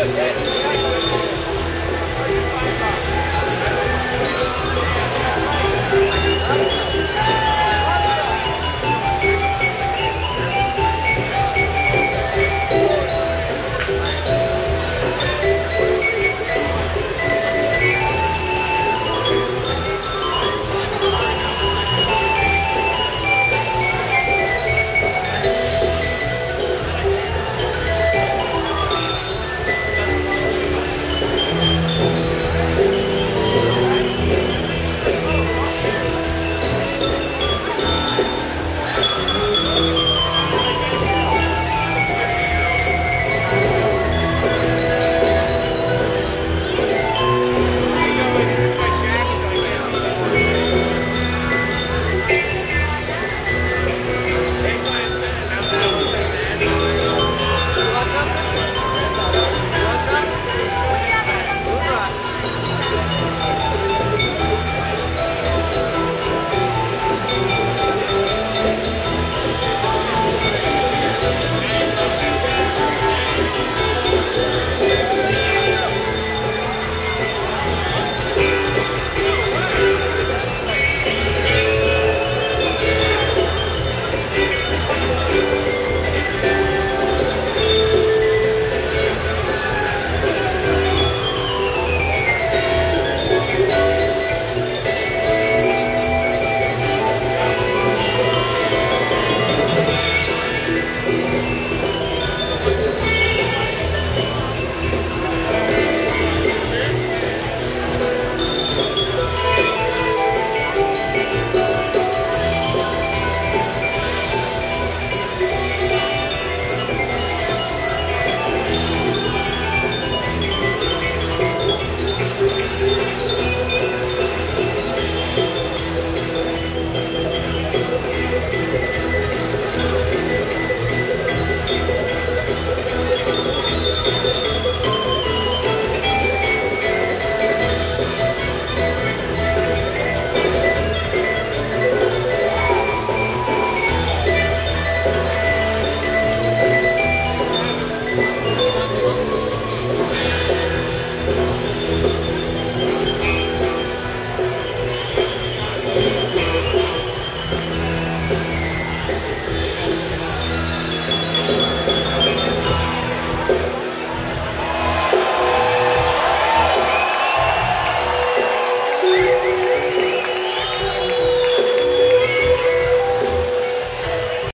Good.